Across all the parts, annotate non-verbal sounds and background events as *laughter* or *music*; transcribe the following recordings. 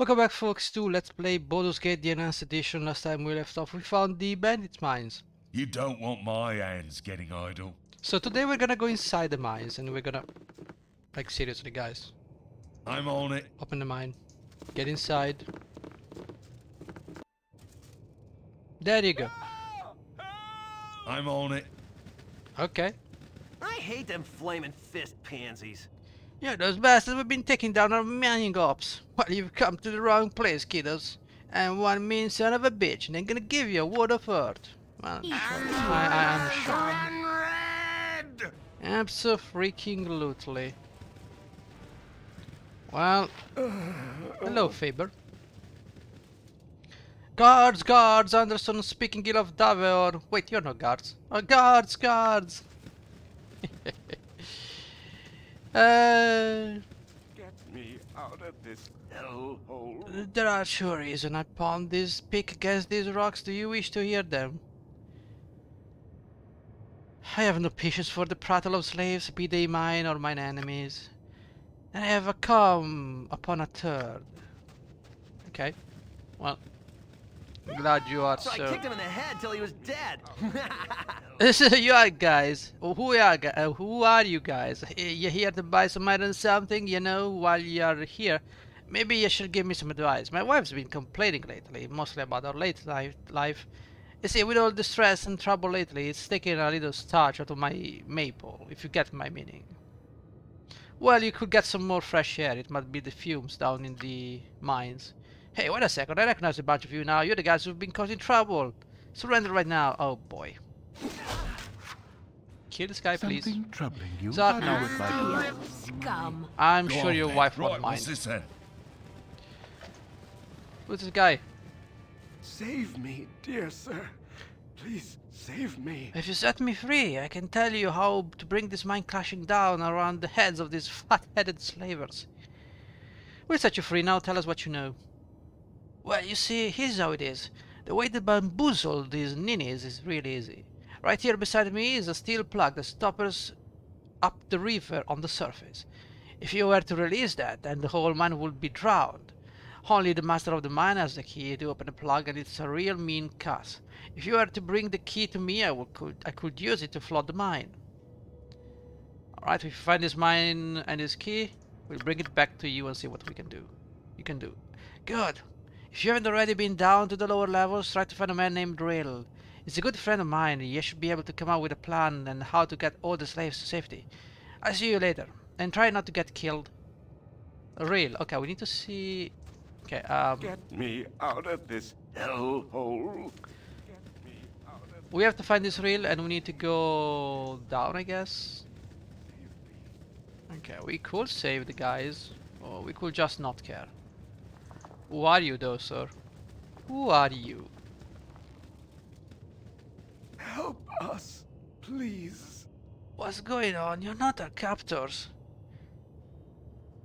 Welcome back folks to Let's Play Baldur's Gate the Enhanced Edition. Last time we left off we found the bandit mines. You don't want my hands getting idle. So today we're gonna go inside the mines and we're gonna... Like seriously guys. I'm on it. Open the mine. Get inside. There you go. I'm on it. Okay. I hate them flaming fist pansies. Yeah, those bastards have been taking down our mining ops. Well, you've come to the wrong place, kiddos. And one mean son of a bitch, and they're gonna give you a word of earth. Well, I'm sure. I, am. Well, hello, Faber. Guards, guards, Anderson speaking ill of Davaeorn. Wait, you're not guards. Oh, guards, guards. *laughs* uh, Get me out of this hellhole. there are sure reasons I this pick against these rocks. Do you wish to hear them? I have no patience for the prattle of slaves, be they mine or mine enemies. And I have come upon a third. Okay. Well. Glad you are So I kicked him in the head till he was dead. This *laughs* is you are guys. Who are uh, who are you guys? You here to buy some iron something? You know, while you are here, maybe you should give me some advice. My wife's been complaining lately, mostly about her late life. Life. You see, with all the stress and trouble lately, it's taking a little starch out of my maple. If you get my meaning. Well, you could get some more fresh air. It might be the fumes down in the mines. Hey, wait a second. I recognize a bunch of you now. You're the guys who've been causing trouble. Surrender right now. Oh boy. Kill this guy, please. Something troubling you? Zart, How no. my scum. I'm Go sure on your then. wife right, won't mind. What's this then? Who's this guy? Save me, dear sir. Please save me. If you set me free, I can tell you how to bring this mine crashing down around the heads of these fat-headed slavers. We'll set you free now. Tell us what you know. Well, you see, here's how it is. The way to bamboozle these ninnies is really easy. Right here beside me is a steel plug that stoppers up the river on the surface. If you were to release that, then the whole mine would be drowned. Only the master of the mine has the key to open the plug, and it's a real mean cuss. If you were to bring the key to me, I would, could I could use it to flood the mine. Alright, if you find this mine and this key, we'll bring it back to you and see what we can do. You can do. Good. If you haven't already been down to the lower levels, try to find a man named Rill. He's a good friend of mine. He should be able to come up with a plan and how to get all the slaves to safety. I'll see you later. And try not to get killed. Rill. Okay, we need to see... Okay, um... Get me out of this hellhole. Get me out of We have to find this Rill and we need to go down, I guess. Okay, we could save the guys, or we could just not care. Who are you though, sir? Who are you? Help us, please. What's going on? You're not our captors.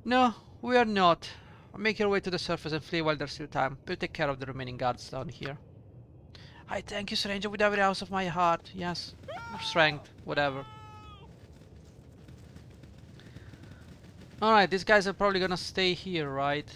No, we are not. Make your way to the surface and flee while there's still time. We'll take care of the remaining guards down here. I thank you, stranger, with every ounce of my heart. Yes, strength, whatever. Alright, these guys are probably gonna stay here, right?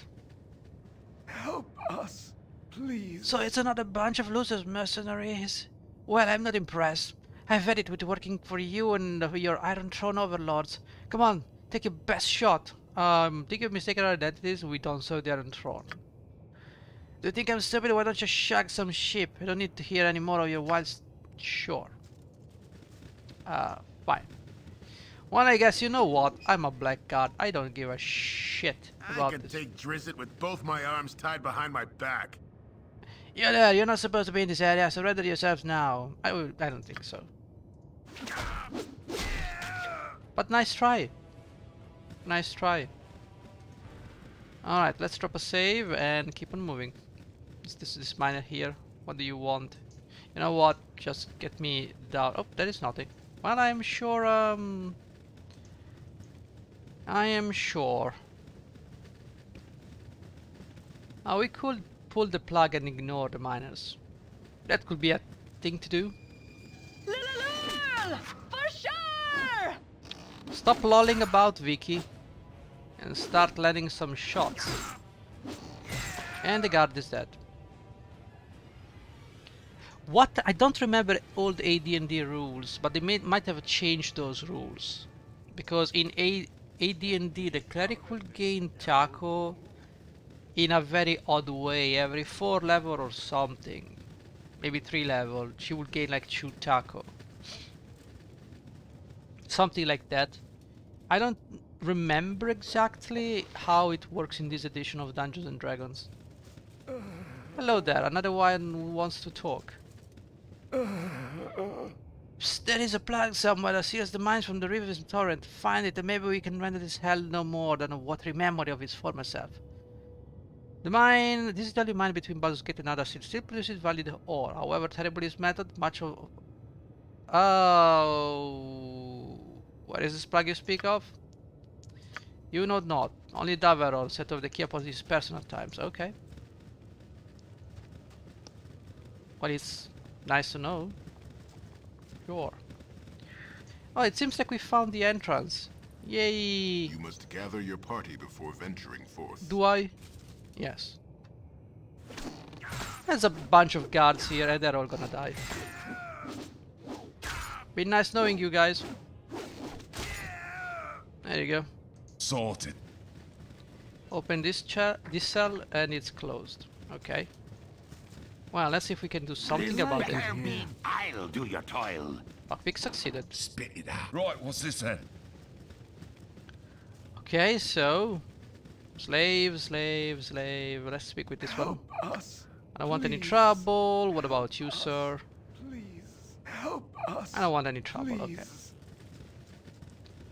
Help us, please. So it's another bunch of losers, mercenaries. Well, I'm not impressed. I've had it with working for you and your Iron Throne overlords. Come on, take your best shot. Um, think you've mistaken our identities? We don't serve the Iron Throne. Do you think I'm stupid? Why don't you shag some sheep? I don't need to hear any more of your wild... Sure. Uh, fine. Well, I guess you know what? I'm a black god. I don't give a shit about I can this. take Drizzt with both my arms tied behind my back. You there, you're not supposed to be in this area, surrender yourselves now. I, will, I don't think so. But nice try. Nice try. Alright, let's drop a save and keep on moving. Is this this miner here? What do you want? You know what? Just get me down. Oh, that is nothing. Well, I'm sure, um... I am sure. Uh, we could pull the plug and ignore the miners. That could be a thing to do. For sure! Stop lolling about, Vicky. And start landing some shots. And the guard is dead. What I don't remember old AD&D rules, but they may, might have changed those rules, because in A, AD&D the cleric will gain THAC0 in a very odd way every four level or something, maybe three level. She will gain like two THAC0, something like that. I don't remember exactly how it works in this edition of Dungeons and Dragons. Hello there, another one wants to talk. There is a plug somewhere that seals the mines from the rivers torrent. Find it and maybe we can render this hell no more than a watery memory of its former self. The mine, this is the only mine between Baldur's Gate and Otherstone, still produces valid ore. However terrible its method, much of... Oh... What is this plug you speak of? You know not. Only Davaeorn set off the key upon his personal times. Okay. Well, it's nice to know. Sure. Oh, it seems like we found the entrance. Yay! You must gather your party before venturing forth. Do I? Yes. There's a bunch of guards here and they're all gonna die. Been nice knowing you guys. There you go. Sorted. Open this cha this cell and it's closed. Okay. Well, let's see if we can do something about it. Better me. I'll do your toil. Lockpick succeeded. Spit it out. Right, what's this then? Okay, so slave, slave, slave. Let's speak with this one. Us, I don't want any trouble. What about you, sir? please. Help us. I don't want any trouble. Okay.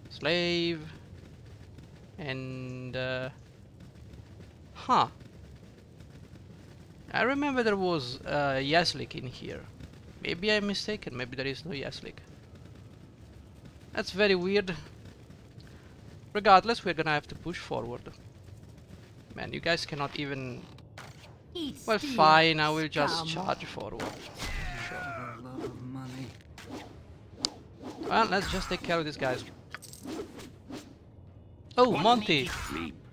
Slave. And uh, huh. I remember there was uh, Yeslick in here. Maybe I'm mistaken. Maybe there is no Yeslick. That's very weird. Regardless, we're gonna have to push forward. Man, you guys cannot even. Eat Well, fine. I will just scum. charge forward. Sure. Well, let's just take care of these guys. Oh, Monty.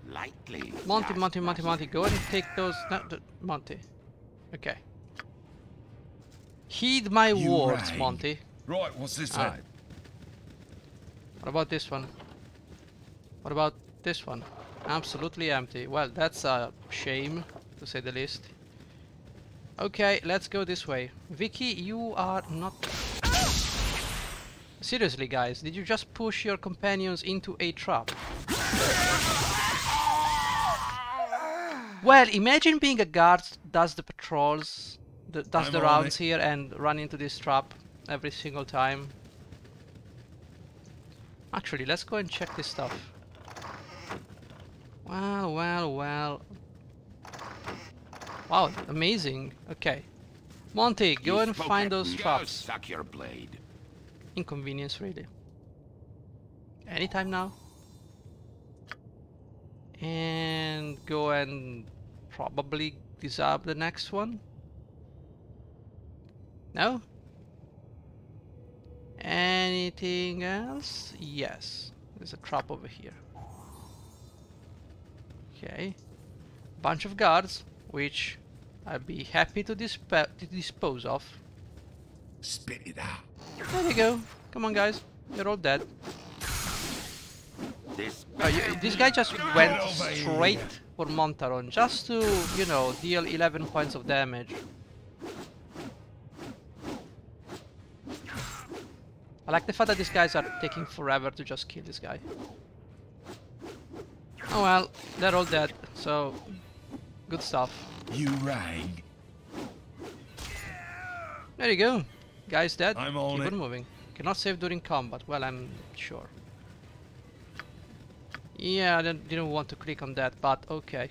Needs to Sleep lightly. Monty, Monty, Monty. Monty, go and take those. No, th- Monty. Okay. Heed my You words, rang. Monty. Right, what's this Ah. then? What about this one? What about this one? Absolutely empty. Well, that's a shame, to say the least. Okay, let's go this way. Vicky, you are not... Seriously, guys, did you just push your companions into a trap? Well, imagine being a guard, does the patrols, the, does I'm the rounds here and run into this trap every single time. Actually, let's go and check this stuff. Well, well, well. Wow, amazing. Okay. Monty, go You and find those Go traps. Suck your blade. Inconvenience, really. Anytime now. And go and probably disarm the next one. No? Anything else? Yes. There's a trap over here. Okay. Bunch of guards, which I'd be happy to, disp- to dispose of. Spit it out. There you go. Come on, guys. You're all dead. This Oh, you, this guy just went straight for Montaron just to, you know, deal 11 points of damage. I like the fact that these guys are taking forever to just kill this guy. Oh well, they're all dead, so good stuff. You rang. There you go. Guy's dead. I'm on Keep it. on moving. Cannot save during combat. Well, I'm sure. Yeah, I didn't, didn't want to click on that, but okay.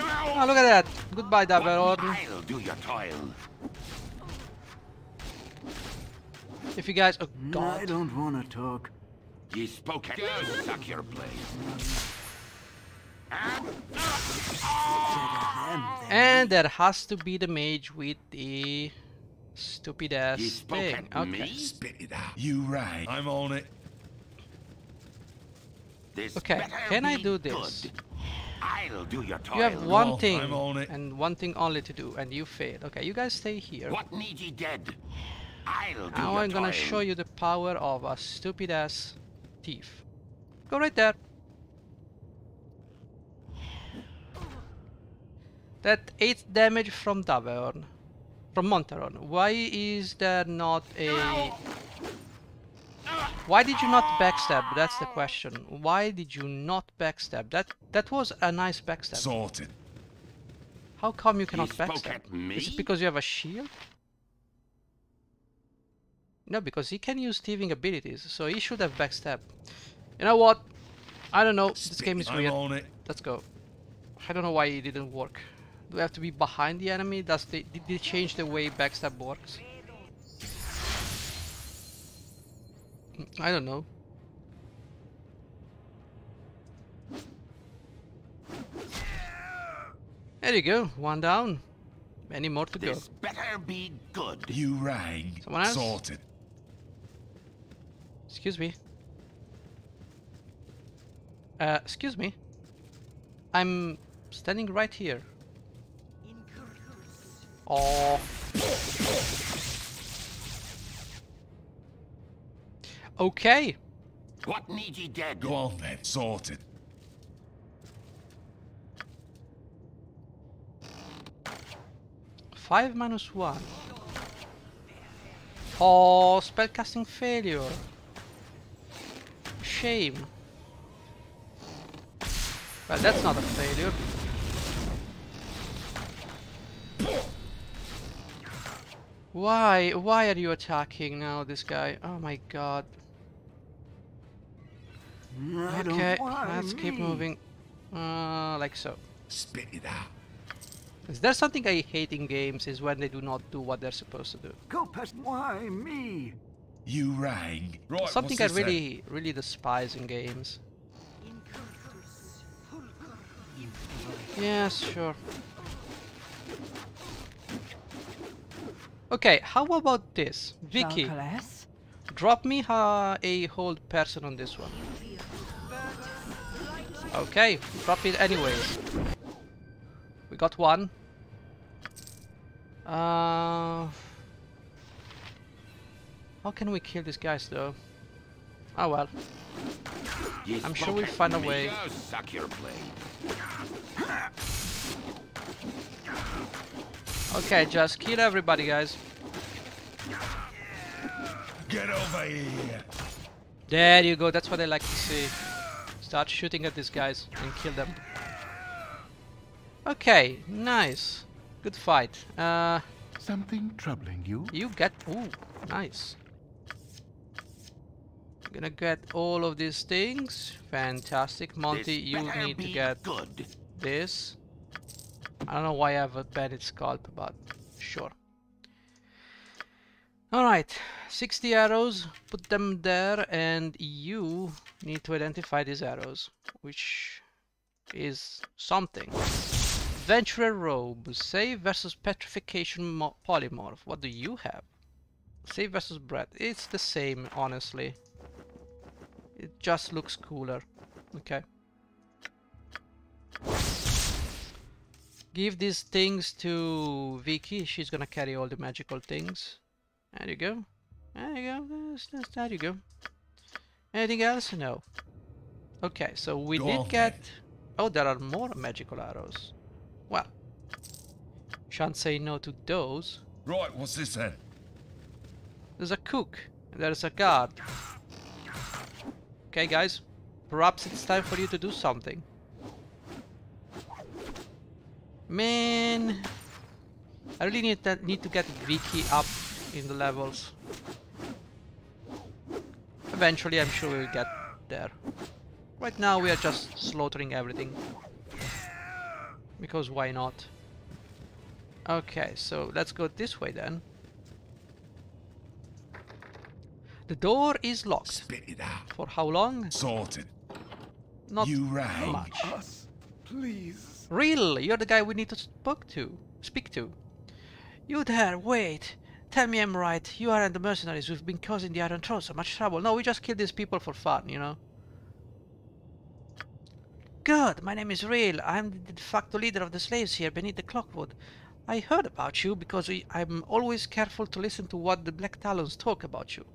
Oh, look at that. Goodbye, Davaeorn. I'll do your toil. If you guys... Oh, I don't want to talk. Ye spoke it. Go suck your blade. And uh, there has to be the mage with the stupid ass Ye spoke thing. at Okay. me? Spit it out. You rang. I'm on it. This Okay, can I do this? good. I'll do your toil. You have one on, thing I'm on it. and one thing only to do, and you failed. Okay, you guys stay here. What need ye dead? I'll do Now your I'm gonna toil. show you the power of a stupid ass thief. Go right there. That 8 damage from Davern. From Montaron. Why is there not a... Why did you not backstab? That's the question. Why did you not backstab? That that was a nice backstab. Sorted. How come you cannot spoke backstab? at Is it because you have a shield? No, because he can use thieving abilities, so he should have backstab. You know what? I don't know. This game is it. Weird. Let's go. I don't know why it didn't work. Do we have to be behind the enemy? Does they did they change the way backstab works? I don't know. There you go, one down. Many more to go. This better be good. You rang. Someone else? Sorted. Excuse me. Uh, excuse me. I'm standing right here. Oh. Okay. What need ye dead? Go on then. Sorted. Five minus one. Oh, spellcasting failure. Shame. Well, that's not a failure. Why? Why are you attacking now, this guy? Oh my god. Okay, let's keep moving. Uh, like so. Spit it out. Is there something I hate in games is when they do not do what they're supposed to do. Go past why me? You rang. Right. something what's I this then? really, really despise in games. Yes, sure. Okay, how about this? Vicky, Valkalas? drop me uh, a hold person on this one. Okay, drop it anyways. We got one. Uh, how can we kill these guys though? Oh well. I'm sure we'll find a me, way. oh, Suck your blade. Okay, just kill everybody guys. Get over here. There you go, that's what I like to see. Start shooting at these guys and kill them. Okay, nice. Good fight. Uh, Something troubling you? you get... Ooh, nice. Gonna get all of these things. Fantastic. Monty, This you need to get good. this. I don't know why I have a bandit scalp, but sure. Alright, 60 arrows, put them there, and you need to identify these arrows, which is something. Venturer robe, save versus petrification polymorph. What do you have? Save versus breath. It's the same, honestly. It just looks cooler. Okay. Give these things to Vicky. She's gonna carry all the magical things. There you go. There you go. There you go. Anything else? No. Okay, so we Go did get... Oh, there are more magical arrows. Well, shan't say no to those. Right. What's this then? There's a cook. and There's a guard. Okay, guys. Perhaps it's time for you to do something. Man, I really need that need to get Vicky up in the levels. Eventually, I'm sure we'll get there. Right now, we are just slaughtering everything. Because why not? Okay, so let's go this way then. The door is locked. Spit it out. For how long? Sorted. Not you rang. much. Us, please. Rill, you're the guy we need to spoke to. Speak to. You there, wait. Tell me I'm right. You aren't the mercenaries who've been causing the Iron Throne so much trouble. No, we just kill these people for fun, you know. good. My name is Rill. I'm the de facto leader of the slaves here beneath the Cloakwood. I heard about you because we, I'm always careful to listen to what the Black Talons talk about you.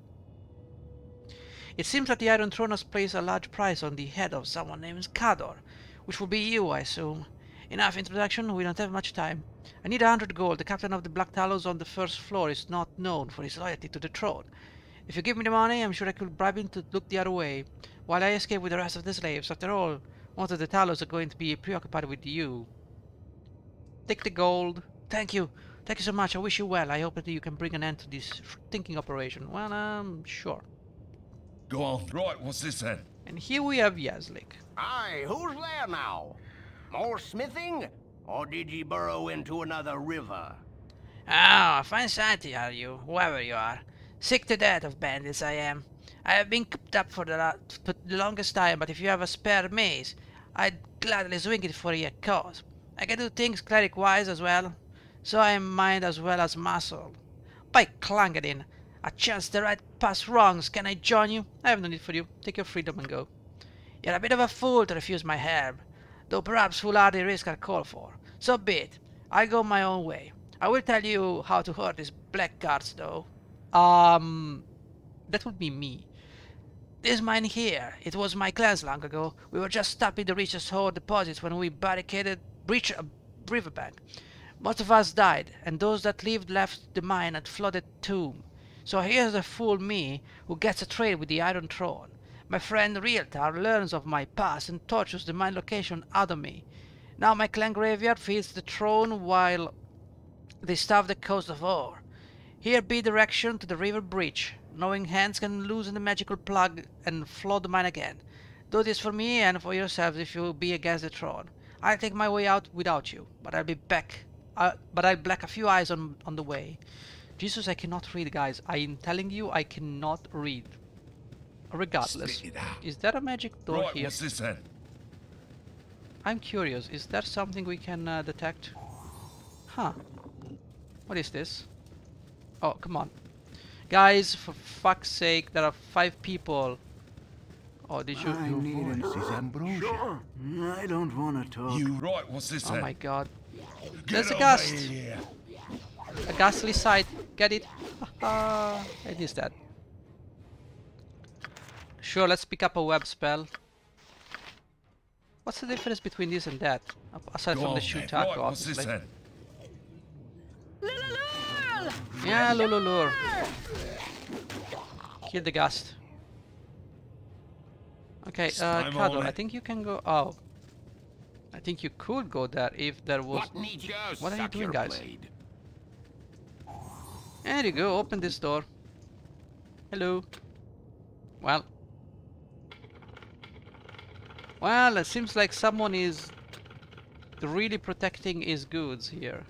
It seems that the Iron Throne has placed a large price on the head of someone named Kador, which will be you, I assume. Enough introduction, we don't have much time. I need a hundred gold. The captain of the Black Talons on the first floor is not known for his loyalty to the throne. If you give me the money, I'm sure I could bribe him to look the other way, while I escape with the rest of the slaves. After all, most of the Talos are going to be preoccupied with you. Take the gold. Thank you. Thank you so much. I wish you well. I hope that you can bring an end to this thinking operation. Well, um, sure. Go on. Right, what's this then? And here we have Yeslick. Aye, who's there now? More smithing? Or did ye burrow into another river? Ah, a fine sight are you, whoever you are. Sick to death of bandits I am. I have been cooped up for the, la for the longest time, but if you have a spare mace, I'd gladly swing it for your cause. I can do things cleric-wise as well, so I am mind as well as muscle. By Clangeddin, a chance to right past wrongs, can I join you? I have no need for you. Take your freedom and go. You're a bit of a fool to refuse my help, though perhaps foolhardy risk are called for. So be it. I'll go my own way. I will tell you how to hurt these blackguards, though. Um, that would be me. This mine here, it was my clan's long ago. We were just stopping the richest ore deposits when we barricaded, breached a riverbank. Most of us died, and those that lived left the mine at flooded tomb. So here's the fool me, who gets a trade with the Iron Throne. My friend Rieltar learns of my past and tortures the mine location out of me. Now my clan graveyard feeds the throne while they starve the coast of ore. Here be direction to the river bridge. Knowing hands can loosen the magical plug and flood the mine again. Do this for me and for yourselves if you be against the throne. I'll take my way out without you, but I'll be back. Uh, but I'll black a few eyes on on the way. Jesus, I cannot read, guys. I'm telling you, I cannot read. Regardless, Spit it out. is there a magic door Right, here? what's this then? I'm curious. Is there something we can uh, detect? Huh. What is this? Oh, come on. Guys, for fuck's sake, there are five people. Oh, did you? I need an ambrosia. I don't want to talk. You right, what's this Oh then? my god. Get There's a over ghast. A ghastly sight. Get it? Haha. *laughs* it is that. Sure, let's pick up a web spell. What's the difference between this and that? Aside Go from on, the then. shoot Right, tackle, what's this obviously. then? Yeah, Lululur. Kill the ghast. Okay, uh, Kado, I think you can go. Oh, I think you could go there if there was. What? What are you doing, guys? blade. There you go. Open this door. Hello. Well. Well, it seems like someone is really protecting his goods here.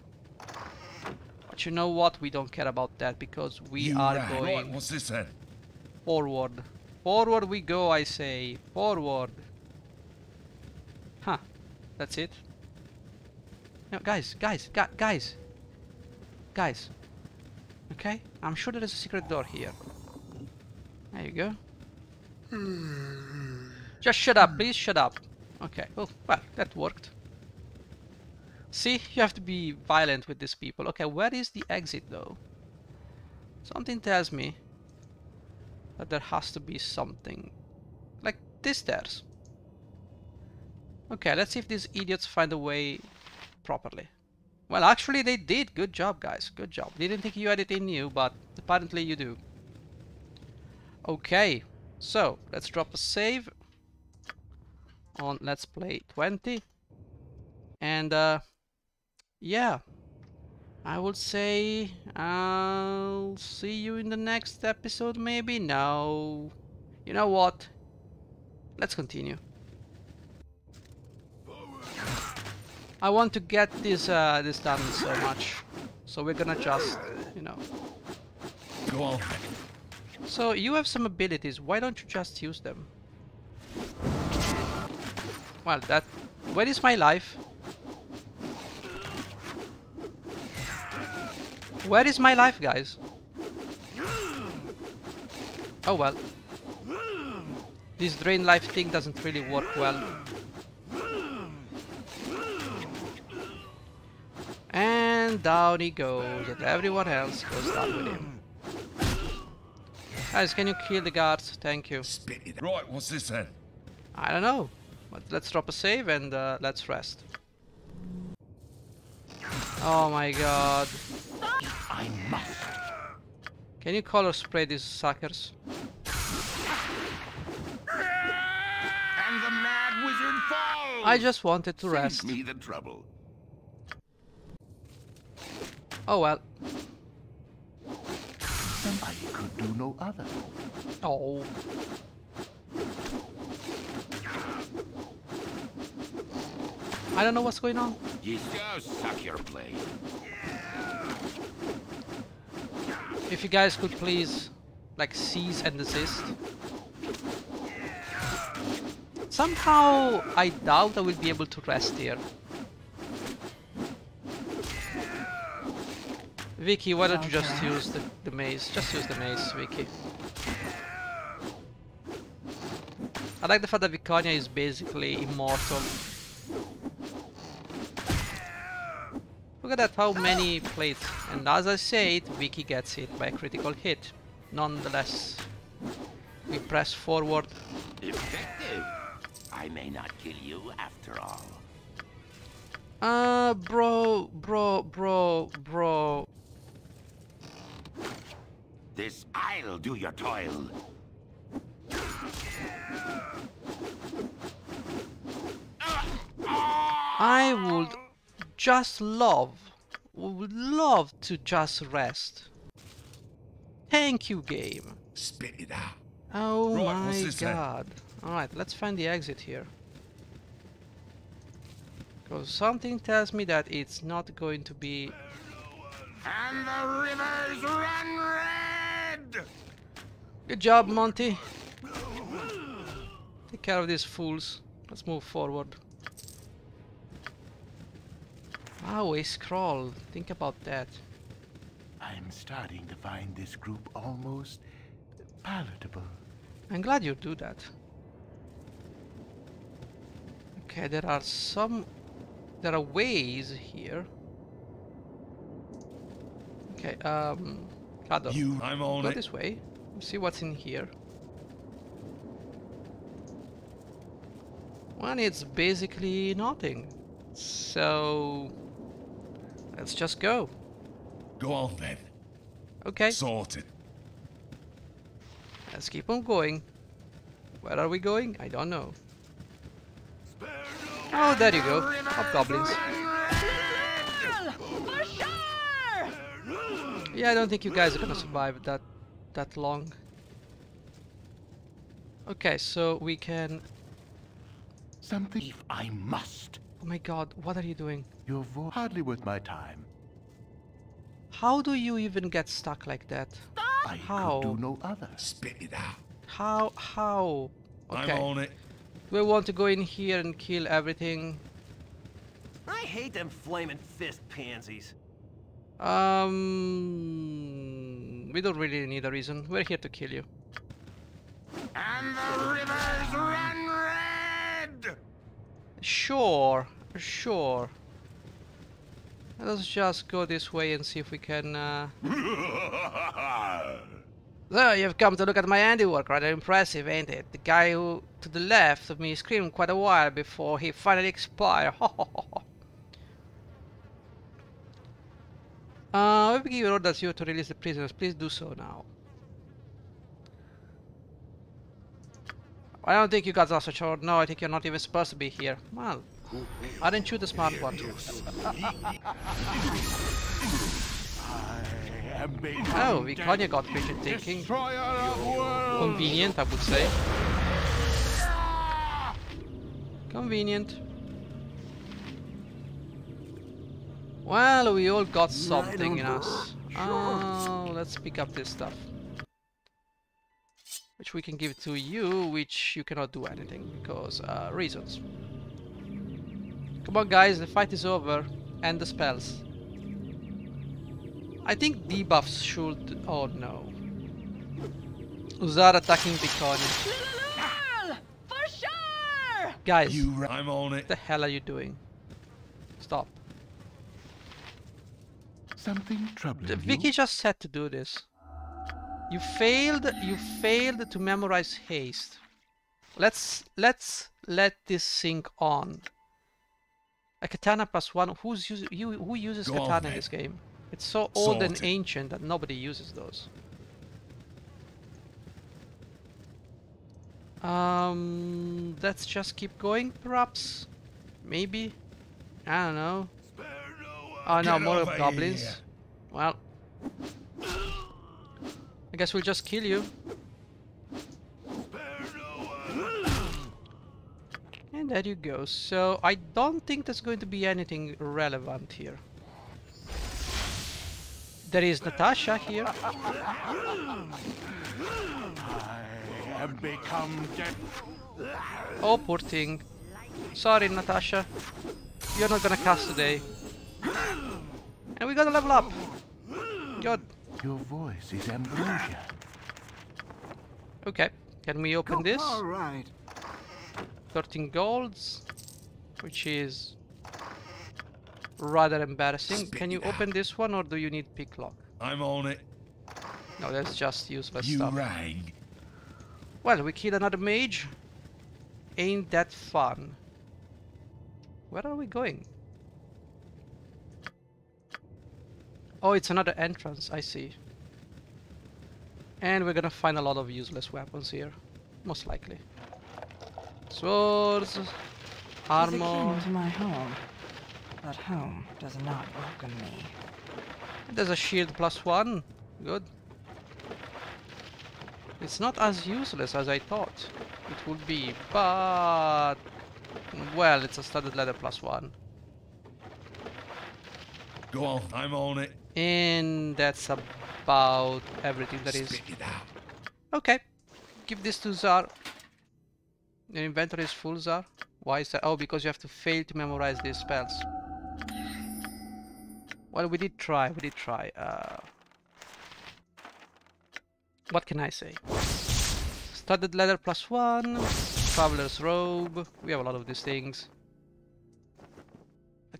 But you know what? We don't care about that because we you are right. going Right, what's this then? Forward. Forward we go, I say. Forward. Huh. That's it. No, guys, guys, gu guys. Guys. Okay? I'm sure there is a secret door here. There you go. Hmm. Just shut up, hmm. please shut up. Okay, well, well, that worked. See, you have to be violent with these people. Okay, where is the exit though? Something tells me that there has to be something like this stairs. Okay, let's see if these idiots find a way properly. Well, actually they did. Good job, guys. Good job. Didn't think you had it in you, but apparently you do. Okay, so let's drop a save on Let's Play 20. And uh, yeah, I would say I'll see you in the next episode maybe? No. You know what? Let's continue. I want to get this uh, this done so much. So we're gonna just, you know. Go on. So you have some abilities, why don't you just use them? Well, that... Where is my life? Where is my life, guys? Oh well. This drain life thing doesn't really work well. And down he goes, and everyone else goes down with him. Guys, can you kill the guards? Thank you. Right, what's this then? I don't know. But let's drop a save and uh, let's rest. Oh my god. I must. Can you color spray these suckers? And the mad wizard falls! I just wanted to rest. me the trouble. Oh well. I could do no other. Oh. I don't know what's going on. You suck your blade. If you guys could please, like, cease and desist. Somehow, I doubt I will be able to rest here. Vicky, why don't you just use the, the maze? Just use the maze, Vicky. I like the fact that Viconia is basically immortal. Look at that, how many plates. And as I said, Vicky gets hit by a critical hit. Nonetheless, we press forward. Effective. I may not kill you after all. Uh, bro, bro, bro, bro. This I'll do your toil. I would just love, would love to just rest. Thank you, game. Spit it out. Oh Right, my god. Alright, let's find the exit here. Because something tells me that it's not going to be... And the rivers run red! Good job, Monty. Take care of these fools. Let's move forward. Wow, a scroll. Think about that. I'm starting to find this group almost palatable. I'm glad you do that. Okay, there are some... There are ways here. Okay, um... Kado, You, I'm on go it. this way. See what's in here. Well, it's basically nothing. So... Let's just go. Go on then. Okay, Sorted. let's keep on going. Where are we going? I don't know. Oh, there you go. Hobgoblins. For sure! Yeah, I don't think you guys are gonna survive that that long. Okay, so we can. Something if I must. Oh my God, what are you doing? Your voice hardly worth my time. How do you even get stuck like that? I How? could do no other. Spit it out. How? How? I'm on it. Do I want to go in here and kill everything? I hate them flaming fist pansies. Um, we don't really need a reason. We're here to kill you. And the rivers run red! Sure, sure. Let's just go this way and see if we can. Uh... *laughs* So you've come to look at my handiwork. Rather impressive, ain't it? The guy who to the left of me screamed quite a while before he finally expired. *laughs* uh, we give you orders you to release the prisoners. Please do so now. I don't think you guys are such a... No, I think you're not even supposed to be here. Well, aren't you the smart one? Oh, Viconia got vision thinking. Destroyer of worlds! Convenient, I would say. Convenient. Well, we all got something in us. Oh, let's pick up this stuff. Which we can give to you, which you cannot do anything, because, uh, reasons. Come on guys, the fight is over. End the spells. I think debuffs should... Oh no. Uzar attacking Viconia. Lul! For sure! Guys, You, I'm on it. what it. the hell are you doing? Stop. Something troubling The- you? Vicky just said to do this. You failed. You failed to memorize haste. Let's let's let this sink on. A katana plus one. Who's use, you, who uses Go on, katana in this game? It's so old and ancient that nobody uses those. Um, let's just keep going, perhaps. Maybe. I don't know. Oh no, Get more of goblins. here. Well, I guess we'll just kill you. And there you go. So I don't think there's going to be anything relevant here. There is Natasha here. have become dead. Oh, poor thing. Sorry, Natasha. You're not gonna cast today. And we gotta level up. Good. Your voice is ambrosia. Okay. Can we open this? All right. 13 golds, which is rather embarrassing. Spit Can you it open this one or do you need pick lock? I'm on it. No, that's just useless You stuff. rang. Well, we kill another mage. Ain't that fun? Where are we going? Oh, it's another entrance, I see. And we're gonna find a lot of useless weapons here. Most likely. Swords, armor. came to my home, but home does not welcome me. There's a shield plus one. Good. It's not as useless as I thought it would be, but... Well, it's a studded leather plus one. Go on, I'm on it. And that's about everything that is. Spit it out. Okay. Give this to Xzar. Your inventory is full, Xzar. Why is that? Oh, because you have to fail to memorize these spells. Well, we did try. We did try. Uh, what can I say? Studded leather plus one. Traveler's robe. We have a lot of these things.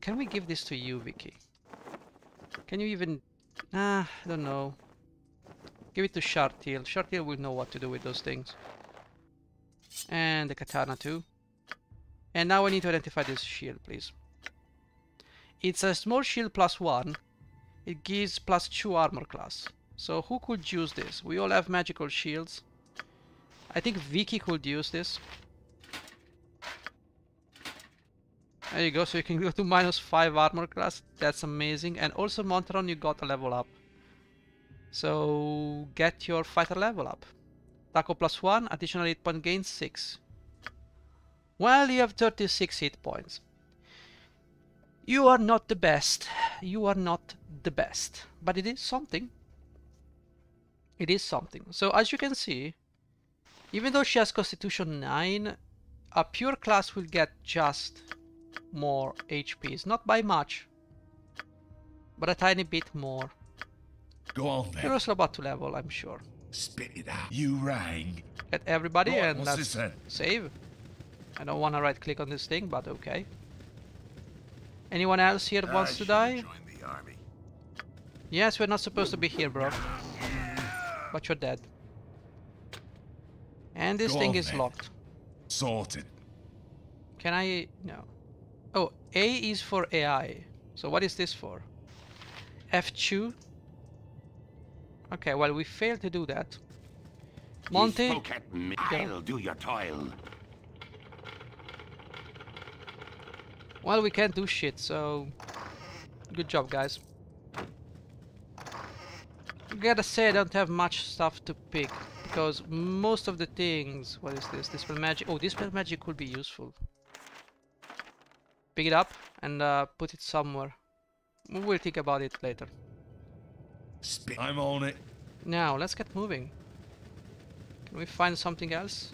Can we give this to you, Vicky? Can you even... Ah, I don't know. Give it to Sharteel. Sharteel will know what to do with those things. And the katana too. And now I need to identify this shield, please. It's a small shield plus one. It gives plus two armor class. So who could use this? We all have magical shields. I think Vicky could use this. There you go, so you can go to *laughs* minus 5 armor class. That's amazing. And also Montaron, you got a level up. So get your fighter level up. THAC0 plus 1, additional hit point gain 6. Well, you have 36 hit points. You are not the best. You are not the best. But it is something. It is something. So as you can see, even though she has Constitution 9, a pure class will get just more HPs. Not by much, but a tiny bit more. Go on You're then. also about to level, I'm sure. Spit it out. You rang. Get everybody Right, and what's let's save. I don't want to right click on this thing, but okay. Anyone else here wants to die? Join the army. Yes, we're not supposed to be here, bro. But you're dead. And this Go thing on, is then. locked. Sorted. Can I... no. A is for AI. So what is this for? F2? Okay, well we failed to do that. Monty? You spoke at me. I'll do your toil. Well, we can't do shit, so... Good job, guys. Gotta say, I don't have much stuff to pick. Because most of the things... What is this? Dispel magic. Oh, dispel magic could be useful. Pick it up and uh, put it somewhere. We'll think about it later. Spit. I'm on it. Now, let's get moving. Can we find something else?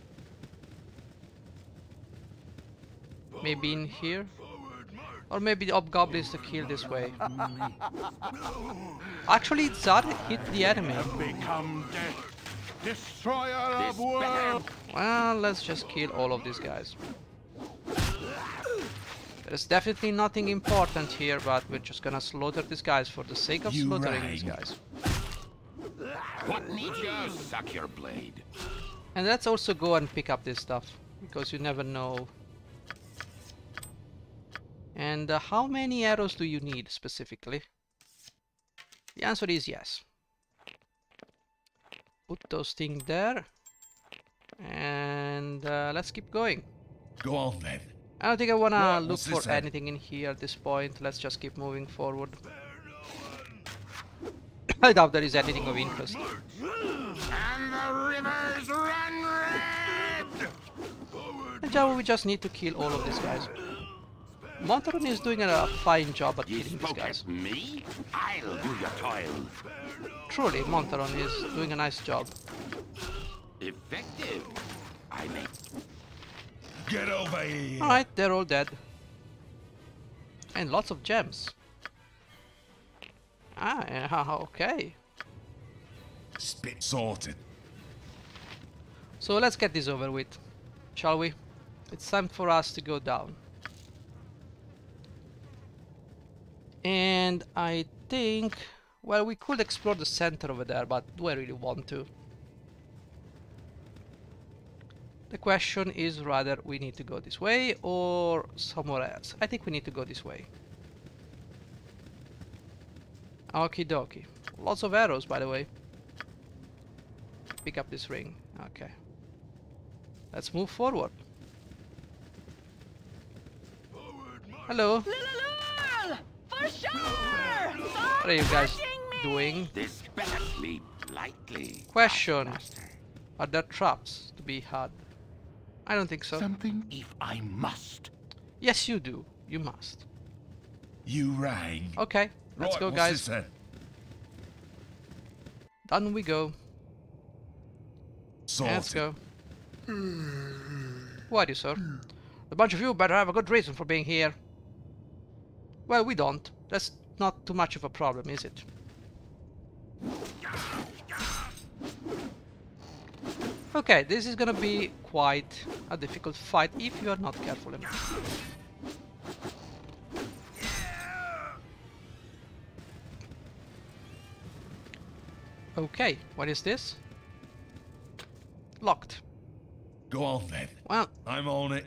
Maybe in here? Or maybe the hobgoblins to kill this way. *laughs* Actually, Xzar hit the enemy. Destroyer of worlds. Well, let's just kill all of these guys. There's definitely nothing important here, but we're just gonna slaughter these guys for the sake of You slaughtering these guys. What need you? Suck your blade. And let's also go and pick up this stuff, because you never know. And uh, how many arrows do you need specifically? The answer is yes. Put those things there. And uh, let's keep going. Go on then. I don't think I wanna Right, look for this anything in here at this point. Let's just keep moving forward. *laughs* I doubt there is anything of interest. And the rivers run red! And now we just need to kill all of these guys. Montaron is doing a fine job at You killing these guys. at me? I'll do your toil. Truly, Montaron is doing a nice job. Effective. I may. Get over here. Alright, they're all dead. And lots of gems. Ah, okay. Spit sorted. So let's get this over with, shall we? It's time for us to go down. And I think, well, we could explore the center over there, but do I really want to? The question is rather we need to go this way or somewhere else. I think we need to go this way. Okie dokie. Lots of arrows, by the way. Pick up this ring. Okay. Let's move forward. Hello. For sure! What are you guys doing? This better sleep lightly. Question. Are there traps to be had? I don't think so. Something if I must. Yes, you do. You must. You rang. Okay, let's right, go, guys. This? Down we go. Sorted. Let's go. Who are you, sir? A bunch of you better have a good reason for being here. Well, we don't. That's not too much of a problem, is it? Okay, this is gonna be quite a difficult fight if you are not careful enough. Okay, what is this? Locked. Go on then. Well, I'm on it.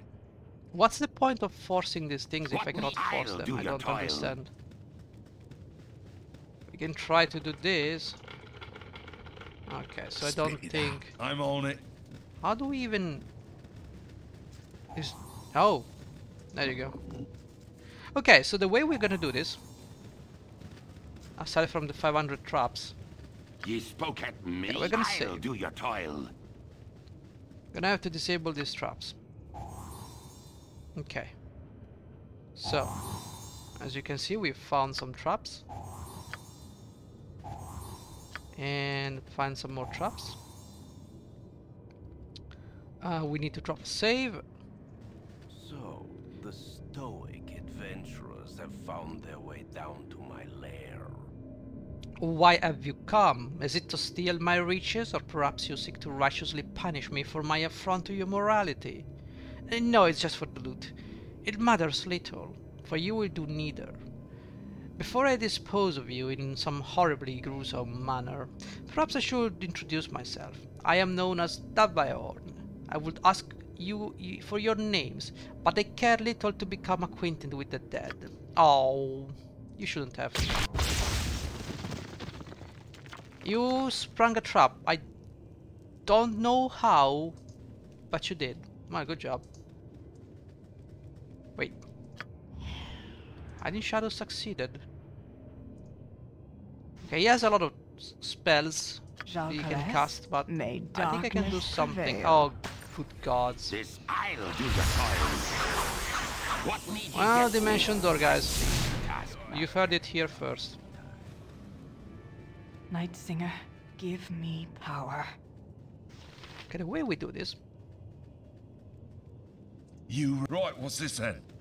what's the point of forcing these things if I cannot force them? do I don't toil. understand. We can try to do this. Okay, so I don't think... out. I'm on it. How do we even... Is... Oh! There you go. Okay, so the way we're gonna do this... Aside from the 500 traps, Ye spoke at me. Yeah, we're gonna I'll save. do your toil. gonna have to disable these traps. Okay. So, as you can see, we've found some traps. And find some more traps. Uh, we need to drop a save. So, the stoic adventurers have found their way down to my lair. Why have you come? Is it to steal my riches, or perhaps you seek to righteously punish me for my affront to your morality? Uh, No, it's just for the loot. It matters little, for you will do neither. Before I dispose of you in some horribly gruesome manner, perhaps I should introduce myself. I am known as Davaeorn. I would ask you for your names, but I care little to become acquainted with the dead. Oh, you shouldn't have. You sprung a trap. I don't know how, but you did. My good job. Wait. Hiding Shadow succeeded. Okay, he has a lot of spells that he can cast, but I think I can do something. prevail. Oh, good gods. This I'll do your toil. What need Well, ah, Dimension Door, guys. You've heard it here first. Night Singer, give me power. Okay, the way we do this. You right. What's this then?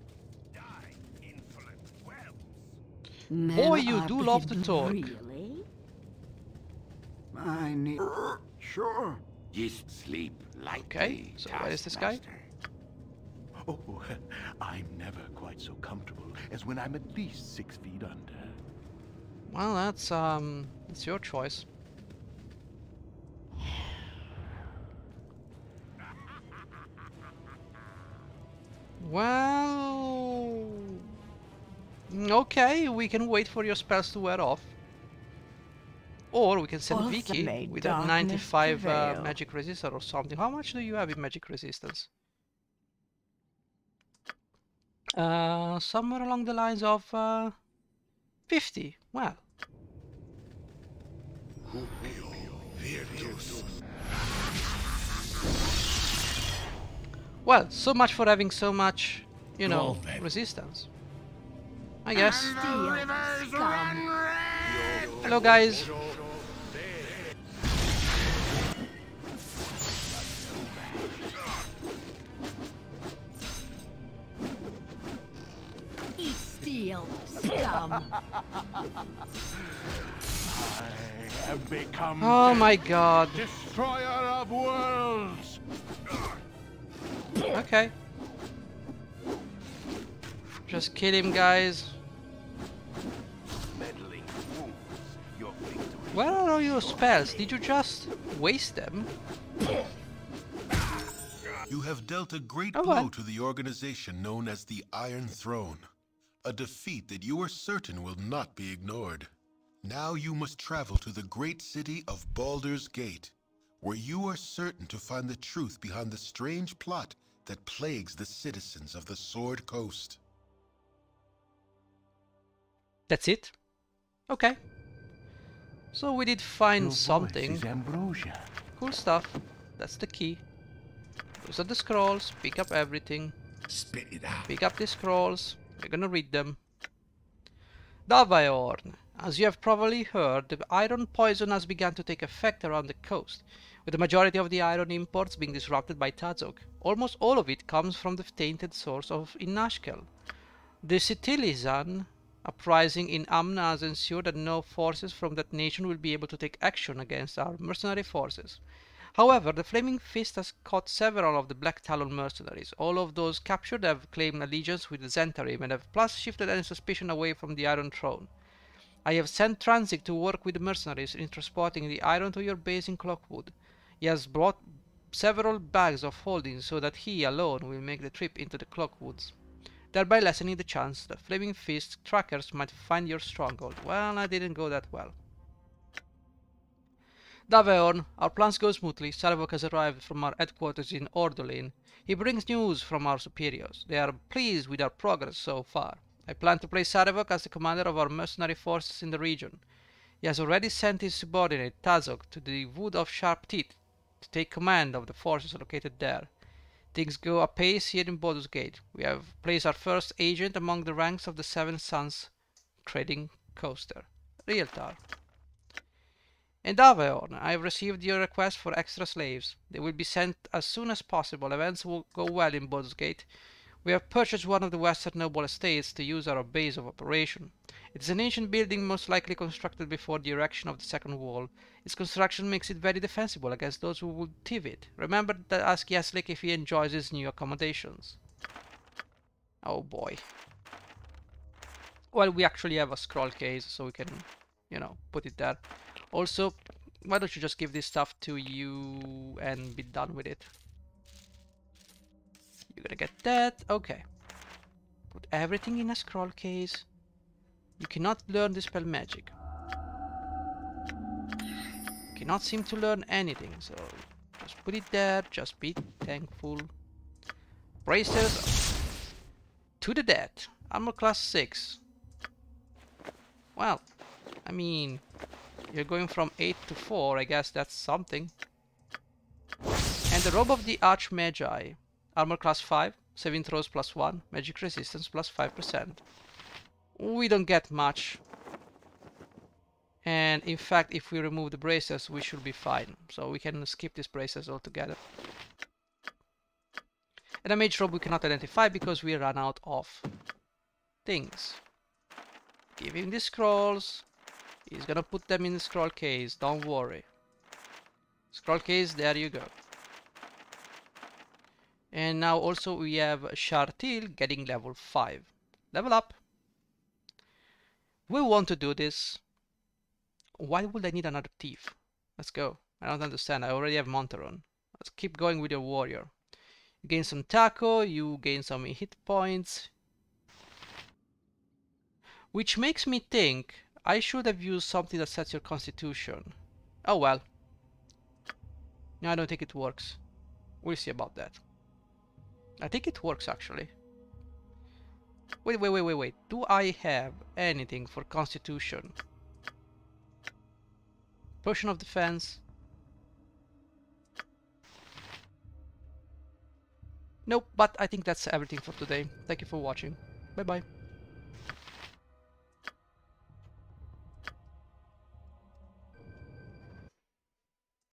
Boy, you do love to talk. Really? I need. Sure. Just sleep lightly. Okay, so where is this guy? Oh, *laughs* I'm never quite so comfortable as when I'm at least six feet under. Well, that's um, it's your choice. *sighs* Well, okay, we can wait for your spells to wear off. Or we can send Also Vicky with a 95 uh, magic resistor or something. How much do you have in magic resistance? Uh, somewhere along the lines of uh, 50. Well, well, so much for having so much, you know, resistance. I guess. Hello, guys. Eat steel, scum. I have become Oh my god. destroyer of worlds. Okay. Just kill him, guys. Where are all your spells? Did you just waste them? You have dealt a great Oh, blow to the organization known as the Iron Throne. A defeat that you are certain will not be ignored. Now you must travel to the great city of Baldur's Gate, where you are certain to find the truth behind the strange plot that plagues the citizens of the Sword Coast. That's it? Okay. So we did find Your something. Cool stuff. That's the key. Those are the scrolls. Pick up everything. Spit it out. Pick up the scrolls. We're gonna read them. Davaeorn. As you have probably heard, the iron poison has begun to take effect around the coast, with the majority of the iron imports being disrupted by Tazok. Almost all of it comes from the tainted source of Nashkel. The Sitilizan uprising in Amn has ensured that no forces from that nation will be able to take action against our mercenary forces. However, the Flaming Fist has caught several of the Black Talon mercenaries. All of those captured have claimed allegiance with the Zentarim and have plus shifted any suspicion away from the Iron Throne. I have sent Transit to work with the mercenaries in transporting the iron to your base in Cloakwood. He has brought several bags of holding so that he alone will make the trip into the Cloakwoods, thereby lessening the chance that Flaming Fist trackers might find your stronghold. Well, I didn't go that well. Davaeorn, our plans go smoothly. Sarevok has arrived from our headquarters in Ordulin. He brings news from our superiors. They are pleased with our progress so far. I plan to place Sarevok as the commander of our mercenary forces in the region. He has already sent his subordinate, Tazok, to the Wood of Sharp Teeth to take command of the forces located there. Things go apace here in Baldur's Gate. We have placed our first agent among the ranks of the Seven Suns trading coaster. Rieltar. In Davaeorn, I have received your request for extra slaves. They will be sent as soon as possible. Events will go well in Baldur's Gate. We have purchased one of the Western noble estates to use as our base of operation. It is an ancient building most likely constructed before the erection of the second wall. Its construction makes it very defensible against those who would thieve it. Remember to ask Yeslick if he enjoys his new accommodations. Oh boy. Well, we actually have a scroll case, so we can, you know, put it there. Also, why don't you just give this stuff to you and be done with it? You're gonna get that. Okay. Put everything in a scroll case. You cannot learn dispel magic. Cannot seem to learn anything, so just put it there. Just be thankful. Bracers to the dead. Armor class 6. Well, I mean, you're going from 8 to 4, I guess that's something. And the Robe of the Archmagi. Armor class 5, saving throws plus 1, magic resistance plus 5%. We don't get much. And in fact, if we remove the braces, we should be fine. So we can skip these braces altogether. And a mage robe we cannot identify because we run out of things. Give him the scrolls. He's gonna put them in the scroll case, don't worry. Scroll case, there you go. And now also we have Sharteel getting level 5. Level up. We want to do this. Why would I need another thief? Let's go. I don't understand. I already have Montaron. Let's keep going with your warrior. You gain some THAC0, you gain some hit points. Which makes me think I should have used something that sets your constitution. Oh well. No, I don't think it works. We'll see about that. I think it works actually. Wait, wait, wait, wait, wait. Do I have anything for constitution? Potion of defense. Nope, but I think that's everything for today. Thank you for watching. Bye bye.